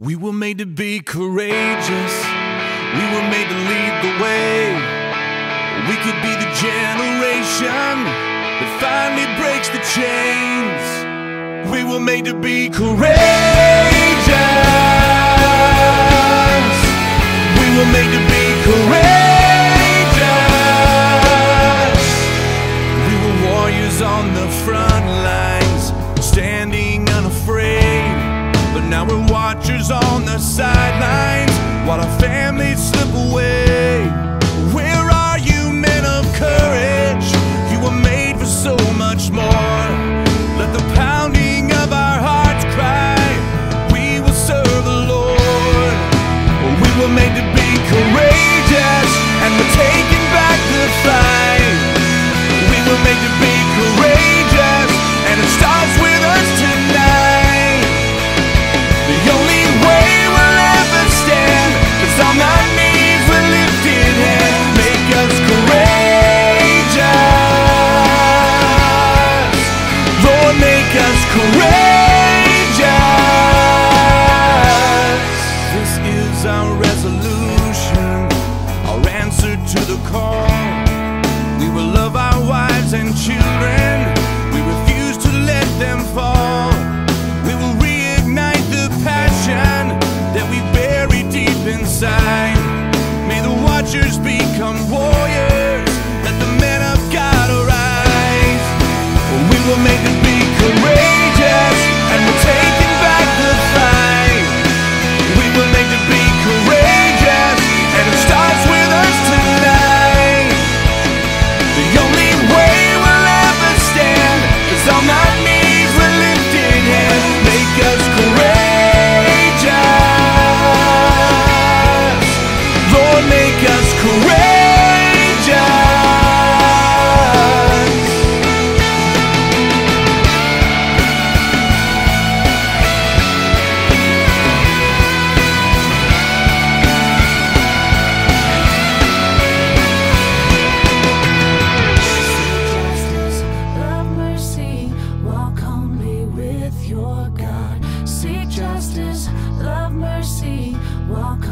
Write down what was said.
We were made to be courageous. We were made to lead the way. We could be the generation that finally breaks the chains. We were made to be courageous. Now we're watchers on the sidelines while our families slip away. The justice, love, mercy, walk